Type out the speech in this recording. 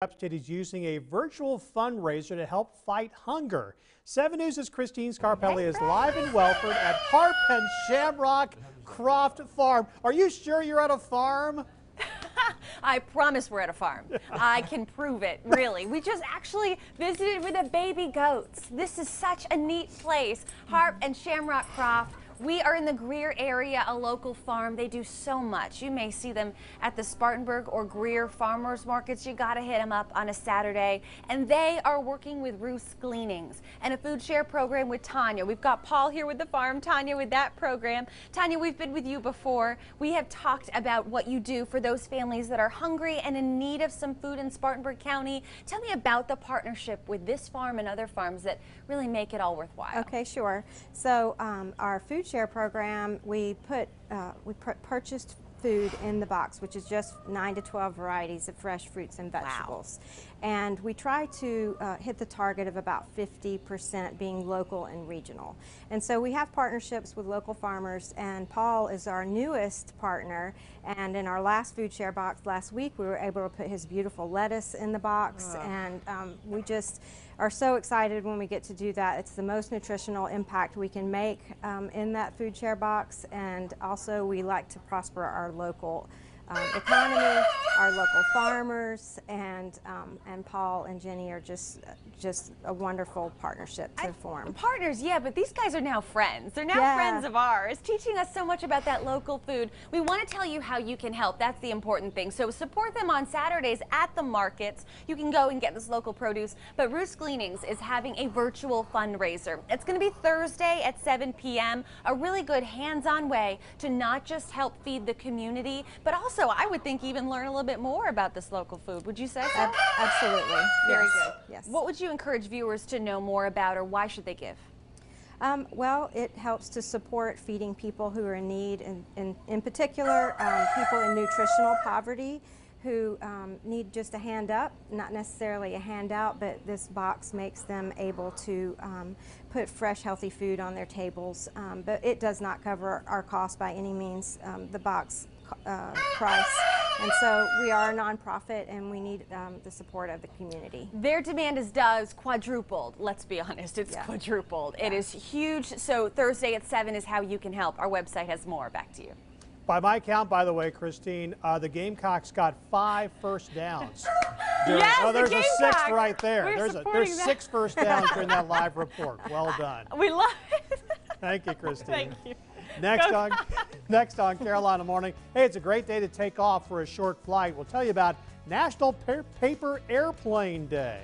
Upstate is using a virtual fundraiser to help fight hunger. 7 News' Christine Scarpelli is live in Wellford at Harp and Shamrock Croft Farm. Are you sure you're at a farm? I promise we're at a farm. I can prove it, really. We just actually visited with the baby goats. This is such a neat place. Harp and Shamrock Croft we are in the Greer area, a local farm. They do so much. You may see them at the Spartanburg or Greer farmers markets. You got to hit them up on a Saturday. And they are working with Ruth's Gleanings and a food share program with Tanya. We've got Paul here with the farm, Tanya with that program. Tanya, we've been with you before. We have talked about what you do for those families that are hungry and in need of some food in Spartanburg County. Tell me about the partnership with this farm and other farms that really make it all worthwhile. Okay, sure. So um, our food share program, we put uh, we purchased food in the box, which is just 9 to 12 varieties of fresh fruits and vegetables. Wow. And we try to uh, hit the target of about 50% being local and regional. And so we have partnerships with local farmers, and Paul is our newest partner. And in our last food share box last week, we were able to put his beautiful lettuce in the box, and um, we just are so excited when we get to do that. It's the most nutritional impact we can make um, in that food share box, and also we like to prosper our local um, economy, our local farmers, and um, and Paul and Jenny are just just a wonderful partnership to I, form. Partners, yeah, but these guys are now friends. They're now yeah. friends of ours, teaching us so much about that local food. We want to tell you how you can help. That's the important thing. So support them on Saturdays at the markets. You can go and get this local produce. But Ruth's Gleanings is having a virtual fundraiser. It's going to be Thursday at 7 p.m. A really good hands-on way to not just help feed the community, but also also, I would think, even learn a little bit more about this local food. Would you say so? absolutely. Very yes. good. Yes. What would you encourage viewers to know more about or why should they give? Um, well, it helps to support feeding people who are in need, and, and in particular, um, people in nutritional poverty who um, need just a hand up, not necessarily a handout, but this box makes them able to um, put fresh, healthy food on their tables. Um, but it does not cover our cost by any means, um, the box uh, price. And so we are a nonprofit and we need um, the support of the community. Their demand is does quadrupled. Let's be honest, it's yeah. quadrupled. Yeah. It is huge. So Thursday at 7 is how you can help. Our website has more. Back to you. By my count, by the way, Christine, uh, the Gamecocks got five first downs. yes, oh, there's the a sixth right there. We're there's a, there's that. six first downs during that live report. Well done. We love it. Thank you, Christine. Thank you. Next on, next on Carolina Morning. Hey, it's a great day to take off for a short flight. We'll tell you about National Paper Airplane Day.